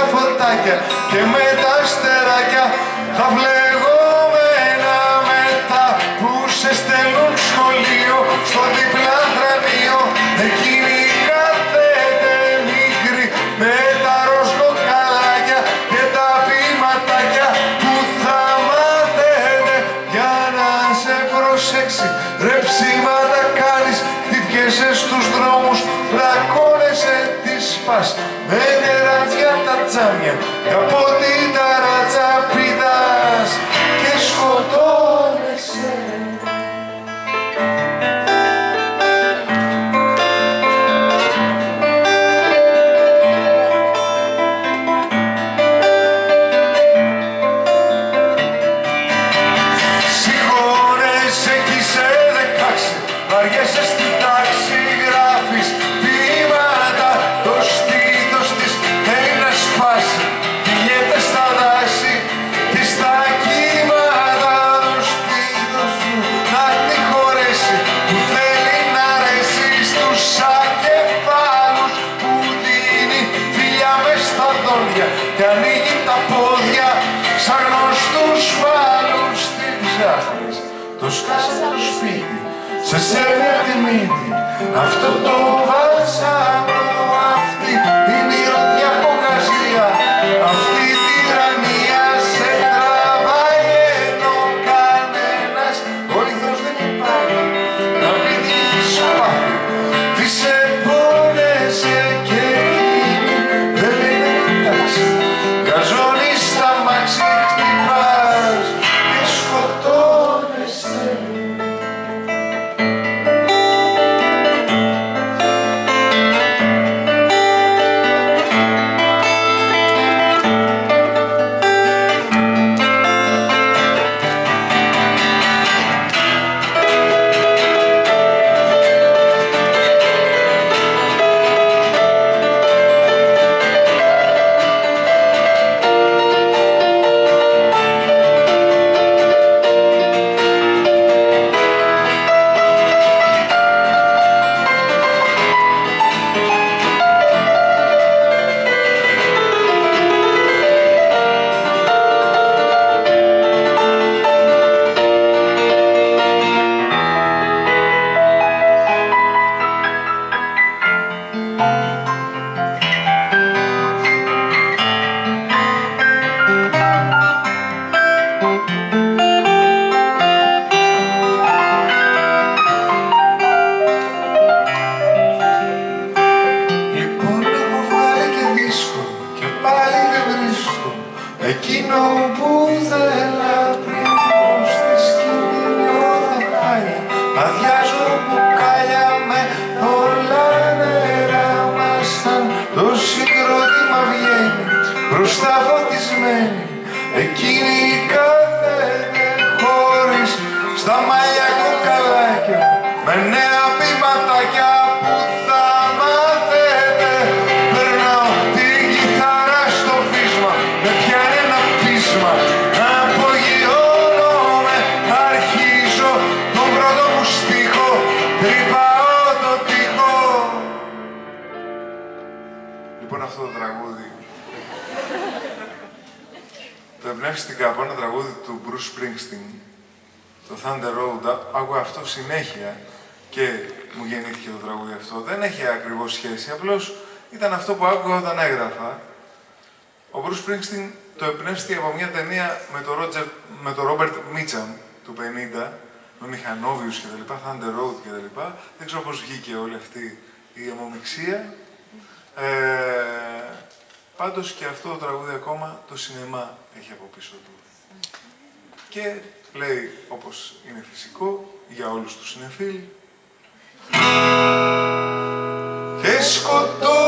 άσπρα φωτάκια και με τα στεράκια τα φλεγόμενα μετά που σε στέλνουν σχολείο στο διπλά θρανείο εκείνη κάθεται μικρή με τα ροσκοκαλάκια και τα ποιηματάκια που θα μάθετε για να σε προσέξει. Ρε ψήματα κάνεις χτυπιέσαι στους δρόμους πλακώνεσαι τις πας. Με νεράτια τα τζάμια και Και ανοίγει τα πόδια Σαν γνωστούς φάλους Την ψάχνεις Το σκάσε το σπίτι Σε σέρνει απ' τη μύτη Αυτό το βάλσαμο στίχο Τρυπάω το τείχο Λοιπόν αυτό το τραγούδι το εμπνεύστηκα από ένα τραγούδι του Bruce Springsteen το Thunder Road, άκουγα αυτό συνέχεια και μου γεννήθηκε το τραγούδι αυτό. Δεν έχει ακριβώς σχέση, απλώς ήταν αυτό που άκουγα όταν έγραφα. Ο Bruce Springsteen το εμπνεύστηκε από μια ταινία με τον Roger, με τον Robert Mitchum του 50, με μηχανόβιους και τα λοιπά, Thunder Road και τα λοιπά. Δεν ξέρω πώς βγήκε όλη αυτή η αιμομιξία. Ε, πάντως και αυτό το τραγούδι ακόμα το σινεμά έχει από πίσω του. Και λέει, όπως είναι φυσικό, για όλους τους συνεφίλ. Και σκοτώ